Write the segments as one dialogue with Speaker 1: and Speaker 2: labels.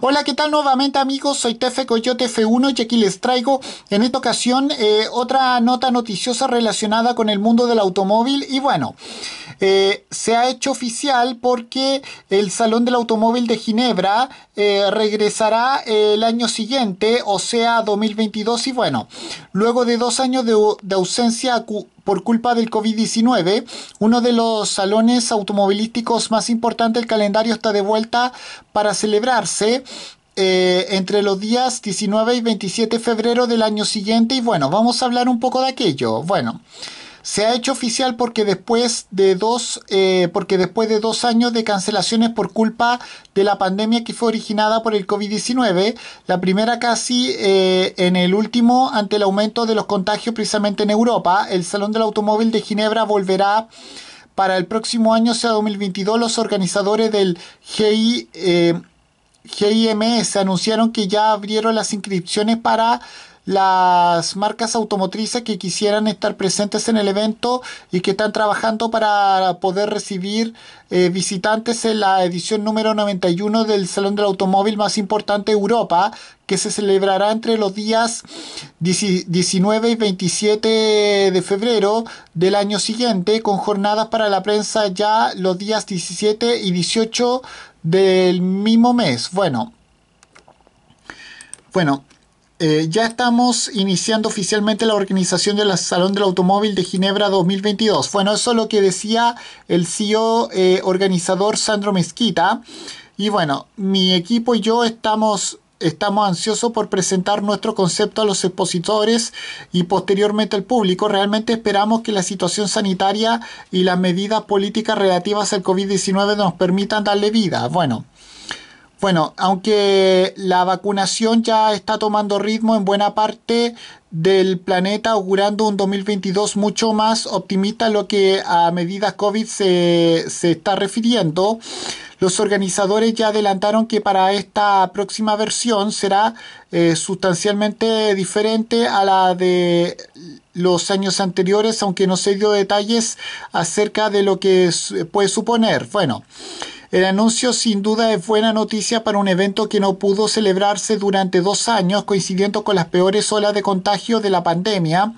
Speaker 1: Hola, ¿qué tal nuevamente amigos? Soy Tefe Coyote F1 y aquí les traigo en esta ocasión eh, otra nota noticiosa relacionada con el mundo del automóvil y bueno, eh, se ha hecho oficial porque el Salón del Automóvil de Ginebra eh, regresará el año siguiente, o sea 2022 y bueno, luego de dos años de, de ausencia por culpa del COVID-19, uno de los salones automovilísticos más importantes del calendario está de vuelta para celebrarse. Eh, entre los días 19 y 27 de febrero del año siguiente y bueno, vamos a hablar un poco de aquello. Bueno, se ha hecho oficial porque después de dos, eh, porque después de dos años de cancelaciones por culpa de la pandemia que fue originada por el COVID-19, la primera casi eh, en el último ante el aumento de los contagios precisamente en Europa, el Salón del Automóvil de Ginebra volverá para el próximo año, sea 2022, los organizadores del GI, eh, GIMS anunciaron que ya abrieron las inscripciones para las marcas automotrices que quisieran estar presentes en el evento y que están trabajando para poder recibir eh, visitantes en la edición número 91 del Salón del Automóvil más importante de Europa, que se celebrará entre los días 19 y 27 de febrero del año siguiente, con jornadas para la prensa ya los días 17 y 18 del mismo mes. Bueno, bueno, eh, ya estamos iniciando oficialmente la organización del Salón del Automóvil de Ginebra 2022. Bueno, eso es lo que decía el CEO eh, organizador Sandro Mezquita. Y bueno, mi equipo y yo estamos, estamos ansiosos por presentar nuestro concepto a los expositores y posteriormente al público. Realmente esperamos que la situación sanitaria y las medidas políticas relativas al COVID-19 nos permitan darle vida. Bueno. Bueno, aunque la vacunación ya está tomando ritmo en buena parte del planeta, augurando un 2022 mucho más optimista lo que a medidas COVID se, está refiriendo, los organizadores ya adelantaron que para esta próxima versión será eh, sustancialmente diferente a la de los años anteriores, aunque no se dio detalles acerca de lo que puede suponer. Bueno, el anuncio sin duda es buena noticia para un evento que no pudo celebrarse durante dos años, coincidiendo con las peores olas de contagio de la pandemia.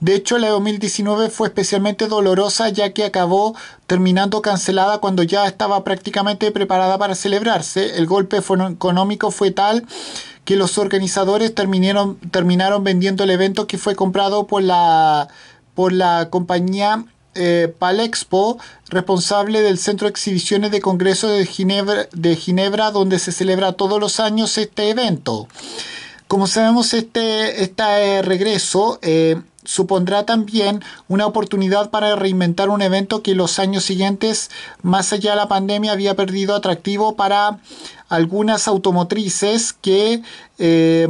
Speaker 1: De hecho, la 2019 fue especialmente dolorosa ya que acabó terminando cancelada cuando ya estaba prácticamente preparada para celebrarse. El golpe económico fue tal que los organizadores terminaron, vendiendo el evento que fue comprado por la compañía eh, Palexpo, responsable del Centro de Exhibiciones de Congreso de Ginebra, de Ginebra, donde se celebra todos los años este evento. Como sabemos, este, este regreso eh, supondrá también una oportunidad para reinventar un evento que los años siguientes, más allá de la pandemia, había perdido atractivo para algunas automotrices que eh,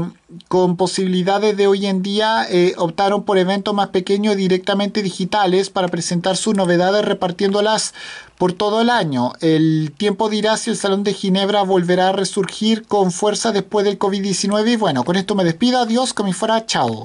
Speaker 1: con posibilidades de hoy en día eh, optaron por eventos más pequeños directamente digitales para presentar sus novedades repartiéndolas por todo el año. El tiempo dirá si el Salón de Ginebra volverá a resurgir con fuerza después del COVID-19 y bueno, con esto me despido, adiós, como fuera, chao.